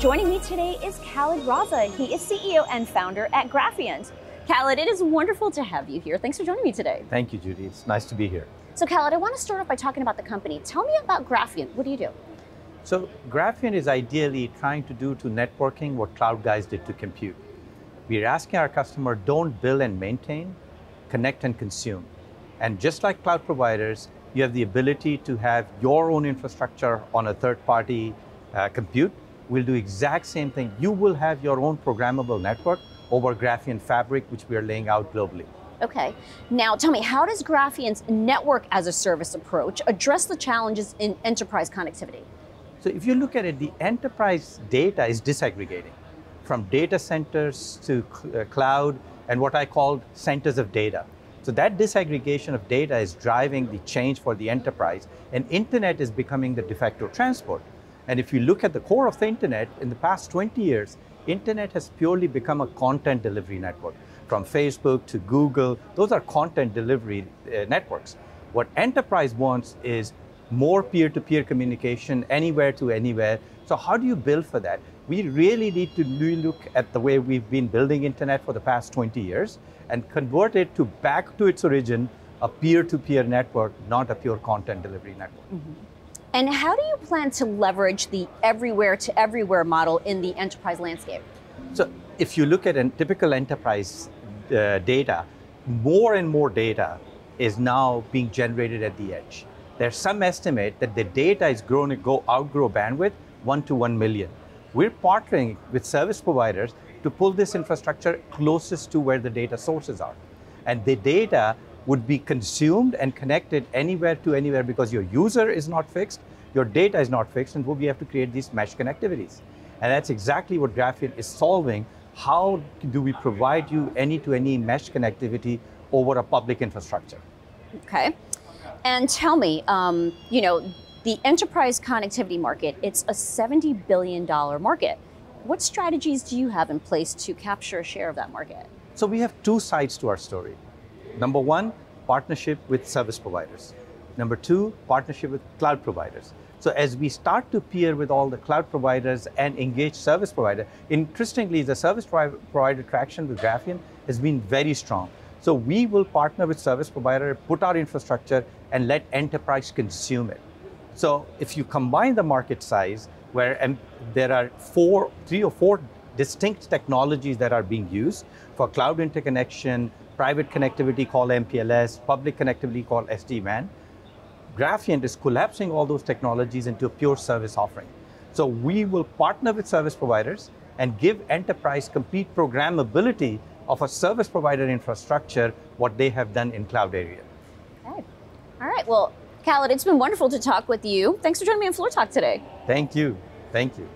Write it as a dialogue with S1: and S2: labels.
S1: Joining me today is Khalid Raza. He is CEO and founder at Graphiant. Khalid, it is wonderful to have you here. Thanks for joining me today.
S2: Thank you, Judy. It's nice to be here.
S1: So, Khalid, I want to start off by talking about the company. Tell me about Graphiant. What do you do?
S2: So, Graphiant is ideally trying to do to networking what cloud guys did to compute. We're asking our customer don't build and maintain, connect and consume. And just like cloud providers, you have the ability to have your own infrastructure on a third party uh, compute. We'll do exact same thing. You will have your own programmable network over Graphiant Fabric, which we are laying out globally.
S1: Okay. Now tell me, how does Graphiant's network as a service approach address the challenges in enterprise connectivity?
S2: So if you look at it, the enterprise data is disaggregating from data centers to uh, cloud and what I call centers of data. So that disaggregation of data is driving the change for the enterprise, and internet is becoming the de facto transport. And if you look at the core of the internet, in the past 20 years, internet has purely become a content delivery network. From Facebook to Google, those are content delivery uh, networks. What enterprise wants is more peer-to-peer communication, anywhere to anywhere. So how do you build for that? We really need to look at the way we've been building internet for the past 20 years and convert it to back to its origin, a peer-to-peer network, not a pure content delivery network. Mm -hmm.
S1: And how do you plan to leverage the everywhere to everywhere model in the enterprise landscape?
S2: So if you look at a typical enterprise uh, data, more and more data is now being generated at the edge. There's some estimate that the data is going to go outgrow bandwidth one to one million. We're partnering with service providers to pull this infrastructure closest to where the data sources are. And the data would be consumed and connected anywhere to anywhere because your user is not fixed, your data is not fixed, and we have to create these mesh connectivities. And that's exactly what Graphiant is solving. How do we provide you any-to-any -any mesh connectivity over a public infrastructure?
S1: Okay. And tell me, um, you know, the enterprise connectivity market, it's a $70 billion market. What strategies do you have in place to capture a share of that market?
S2: So we have two sides to our story. Number one, partnership with service providers. Number two, partnership with cloud providers. So as we start to peer with all the cloud providers and engage service provider, interestingly, the service provider traction with Graphiant has been very strong. So we will partner with service provider, put our infrastructure, and let enterprise consume it. So if you combine the market size, where there are four, three or four distinct technologies that are being used for cloud interconnection, private connectivity called MPLS, public connectivity called SD-WAN, Graphiant is collapsing all those technologies into a pure service offering. So we will partner with service providers and give enterprise complete programmability of a service provider infrastructure, what they have done in cloud area.
S1: Okay. All right, well, Khalid, it's been wonderful to talk with you. Thanks for joining me on Floor Talk today.
S2: Thank you. Thank you.